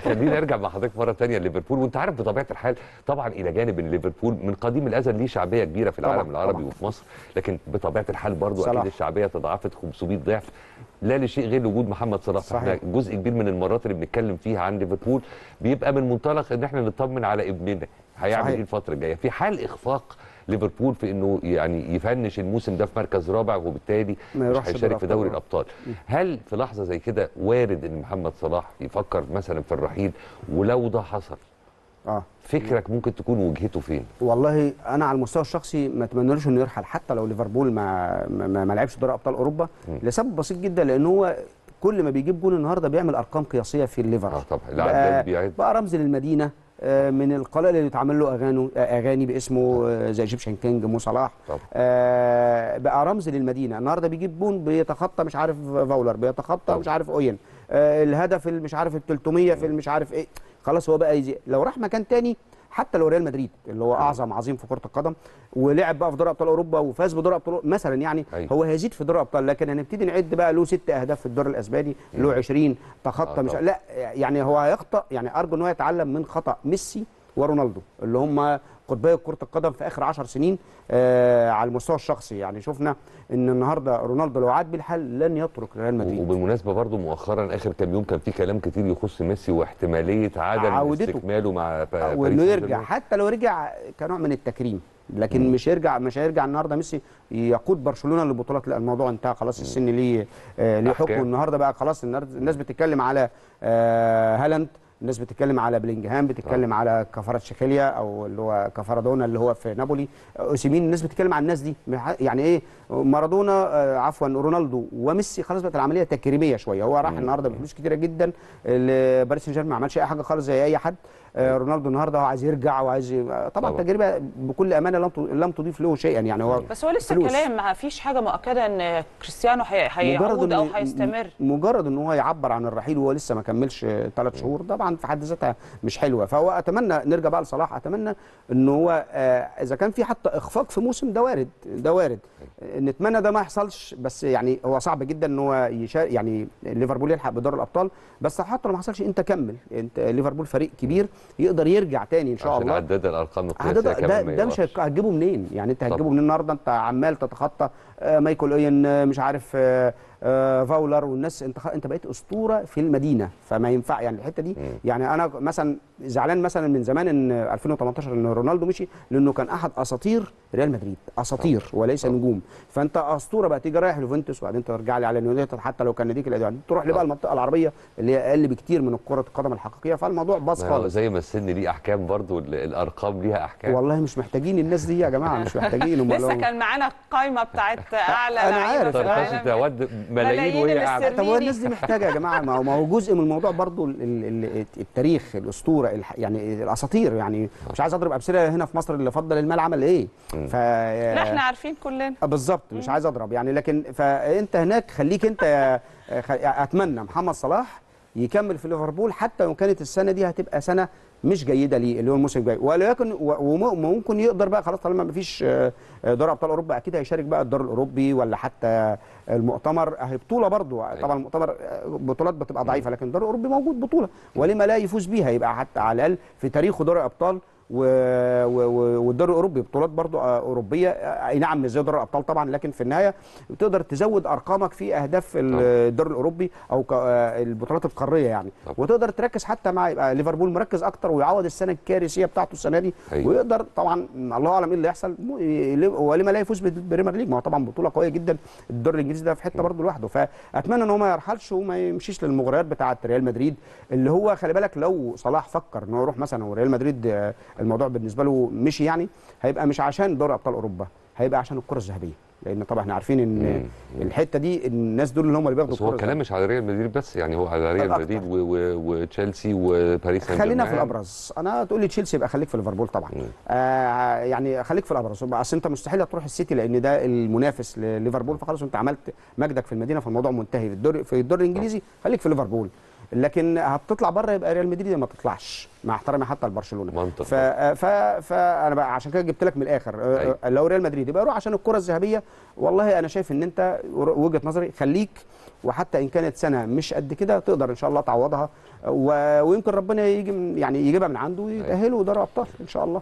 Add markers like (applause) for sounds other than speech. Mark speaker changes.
Speaker 1: خليني ارجع مع حضرتك مرة ثانية لليفربول وأنت عارف بطبيعة الحال طبعا إلى جانب ان ليفربول من قديم الأزل ليه شعبية كبيرة في العالم
Speaker 2: طبعاً،
Speaker 1: العربي
Speaker 2: طبعاً.
Speaker 1: وفي مصر لكن بطبيعة الحال برضو
Speaker 2: صلاح.
Speaker 1: أكيد الشعبية تضاعفت 500 ضعف لا لشيء غير وجود محمد صلاح
Speaker 2: صحيح.
Speaker 1: إحنا جزء كبير من المرات اللي بنتكلم فيها عن ليفربول بيبقى من منطلق إن إحنا نطمن على ابننا هيعمل. إيه الفترة الجاية في حال إخفاق ليفربول في إنه يعني يفنش الموسم ده في مركز رابع وبالتالي مش هيشارك في دوري. الأبطال هل في لحظة زي كده وارد إن محمد صلاح يفكر مثلا في الرحيل ولو ده حصل
Speaker 2: آه.
Speaker 1: فكرك ممكن تكون وجهته فين؟
Speaker 2: والله أنا على المستوى الشخصي ما اتمنالوش إنه يرحل حتى لو ليفربول ما ما, ما لعبش دوري أبطال أوروبا. لسبب بسيط جدا لأن هو كل ما بيجيب جول النهارده بيعمل أرقام قياسية في الليفر.
Speaker 1: آه طبعا.
Speaker 2: بقى,
Speaker 1: بيعد
Speaker 2: بقى رمز للمدينة آه، من القلائل اللي اتعمل له اغاني أغاني باسمه آه، زي Egyptian King مو صلاح. آه، بقى رمز للمدينة. النهارده بيجيب جون بيتخطى مش عارف فاولر بيتخطى
Speaker 1: طبعا.
Speaker 2: مش عارف اوين الهدف مش عارف ال 300 في مش عارف إيه. خلاص هو بقى يزي. لو راح مكان تاني حتى لو ريال مدريد اللي هو أعظم عظيم في كرة القدم ولعب بقى في دوري أبطال أوروبا وفاز بدوري أبطال مثلا يعني
Speaker 1: أيوة.
Speaker 2: هو هيزيد في دوري أبطال لكن هنبتدي نعد بقى له ست أهداف في الدوري الأسباني له 20 تخطى
Speaker 1: آه
Speaker 2: مش. لا يعني هو هيخطأ يعني أرجو إن هو يتعلم من خطأ ميسي ورونالدو اللي هم قطبي كرة القدم في آخر 10 سنين آه على المستوى الشخصي. يعني شفنا إن النهارده رونالدو لو عاد بالحل لن يترك ريال مدريد.
Speaker 1: وبالمناسبة برضو مؤخرا آخر كام يوم كان في كلام كتير يخص ميسي واحتمالية عدم
Speaker 2: عودته.
Speaker 1: استكماله مع ب- باريس وإنه
Speaker 2: يرجع. حتى لو رجع كنوع من التكريم لكن مش يرجع مش هيرجع النهارده ميسي يقود برشلونة للبطولات. لا الموضوع انتهى خلاص السن ليه آه ليه. حكم. النهارده بقى خلاص النهارده الناس بتتكلم على آه هالاند. الناس بتتكلم على بلينجهام بتتكلم على كفارة شيخيليا أو اللي هو كفارادونا اللي هو في نابولي. أوسيمين الناس بتتكلم على الناس دي. يعني إيه؟ مارادونا آه، عفوا رونالدو وميسي خلاص بقت العملية تكريمية شوية. هو راح النهارده بفلوس كتيرة جدا. لباريس سان جيرمان ما عملش أي حاجة خالص زي أي حد. آه، رونالدو النهارده هو عايز يرجع وعايز طبعا
Speaker 1: طبعا.
Speaker 2: تجربه بكل أمانة لم لم تضيف له شيئا يعني. هو
Speaker 3: بس هو لسه
Speaker 2: فلوس.
Speaker 3: كلام ما فيش حاجة مؤكدة إن كريستيانو هي- هيعود
Speaker 2: أو
Speaker 3: هيستمر.
Speaker 2: مجرد إن هو يعبر عن الرحيل وهو لسه ما كملش ثلاث شهور. طبعا في حد ذاتها مش حلوة. فهو أتمنى نرجع بقى لصلاح. أتمنى ان هو آه، إذا كان في حتى إخفاق في موسم ده وارد ده وارد. نتمنى ده ما يحصلش بس يعني هو صعب جدا إن هو يعني ليفربول يلحق بدور الأبطال. بس حتى لو ما حصلش أنت كمل. أنت ليفربول فريق كبير يقدر يرجع تاني إن شاء
Speaker 1: عشان
Speaker 2: الله.
Speaker 1: عداد الأرقام
Speaker 2: ده
Speaker 1: القياسية
Speaker 2: ده,
Speaker 1: كمان
Speaker 2: ده, ده مش هتجيبه منين؟ يعني
Speaker 1: أنت.
Speaker 2: هتجيبه منين النهارده؟ أنت عمال تتخطى آه، مايكل أوين آه، مش عارف فاولر والناس انت انت بقيت أسطورة في المدينة فما ينفع يعني الحتة دي يعني أنا مثلا زعلان مثلا من زمان إن 2018 إن رونالدو مشي لأنه كان أحد أساطير ريال مدريد أساطير وليس نجوم. فأنت أسطورة بقى تيجي رايح يوفنتوس وبعدين ترجع لي على اليونايتد حتى لو كان ناديك القديم تروح لي بقى المنطقة العربية اللي هي أقل بكتير من كره القدم الحقيقية فالموضوع باظ
Speaker 1: هو
Speaker 2: خالص.
Speaker 1: زي ما السن ليه أحكام برضو ال- الأرقام ليها أحكام.
Speaker 2: والله مش محتاجين الناس دي يا جماعة مش محتاجين (laughs)
Speaker 3: لسه كان معانا القايمة بتاعت أعلى
Speaker 2: عارف.
Speaker 3: في العالم.
Speaker 1: ملايين وهي
Speaker 3: قاعدة.
Speaker 2: طب هو الناس دي محتاجة يا جماعة؟ ما هو ما هو جزء من الموضوع برضو ال- ال- ال- التاريخ الأسطورة الح- يعني الأساطير يعني مش عايز أضرب أمثلة هنا في مصر اللي فضل المال عمل إيه؟ ف
Speaker 3: لا إحنا عارفين كلنا.
Speaker 2: آه، بالظبط مش عايز أضرب. يعني لكن فأنت هناك خليك أنت يا- خ- أتمنى محمد صلاح يكمل في ليفربول حتى لو كانت السنة دي هتبقى سنة مش جيدة ليه اللي هو الموسم الجاي ولكن وممكن يقدر بقى خلاص طالما ما فيش دوري أبطال أوروبا أكيد هيشارك بقى الدور الأوروبي ولا حتى المؤتمر. هي بطولة برضو. طبعا المؤتمر آه، بطولات بتبقى ضعيفة لكن الدور الأوروبي موجود بطولة. ولما لا يفوز بيها يبقى حتى على الأقل في تاريخه دوري أبطال. والدوري الأوروبي بطولات برضو آه، أوروبية آه، أي نعم مش زي دوري الأبطال طبعا لكن في النهاية تقدر تزود أرقامك في
Speaker 1: أهداف.
Speaker 2: الدوري الأوروبي أو. آه، البطولات القارية يعني
Speaker 1: طبعا.
Speaker 2: وتقدر تركز حتى مع يبقى ليفربول مركز أكتر ويعوض السنة الكارثية بتاعته السنة دي
Speaker 1: أيوة.
Speaker 2: ويقدر طبعا الله أعلم إيه اللي يحصل م- ي- ولما لا يفوز بال Premier League ما هو طبعا بطولة قوية جدا الدوري الإنجليزي ده في حتة برضه لوحده فأتمنى إن هو ما يرحلش وما يمشيش للمغريات بتاعة ريال مدريد اللي هو خلي بالك لو صلاح فكر إن هو يروح مثلا وريال مدريد الموضوع بالنسبة له مشي يعني هيبقى مش عشان دوري أبطال أوروبا هيبقى عشان الكرة الذهبية. لأن طبعا إحنا عارفين إن الحتة دي الناس دول اللي هم اللي بياخدوا
Speaker 1: بس هو
Speaker 2: الكرة
Speaker 1: الكلام مش على ريال مدريد بس يعني هو على ريال. مدريد وتشيلسي وباريس سان
Speaker 2: خلينا في. الأبرز. أنا تقول لي تشيلسي يبقى خليك في ليفربول طبعا.
Speaker 1: مم.
Speaker 2: آه يعني خليك في الأبرز. اصل أنت مستحيل تروح السيتي لأن ده المنافس لليفربول فخلاص أنت عملت مجدك في المدينة فالموضوع منتهي. في الدوري في الدوري الإنجليزي خليك في ليفربول. لكن هتطلع بره يبقى ريال مدريد ما تطلعش مع احترامي حتى لبرشلونة
Speaker 1: منطق.
Speaker 2: ف... ف... فانا بقى عشان كده جبت لك من الآخر آه،
Speaker 1: أيوة.
Speaker 2: لو ريال مدريد يبقى روح عشان الكرة الذهبية والله أنا شايف إن أنت وجهة نظري خليك وحتى إن كانت سنة مش قد كده تقدر إن شاء الله تعوضها و... ويمكن ربنا يجي يعني يجيبها من عنده ويتاهلوا دوري أبطال إن شاء الله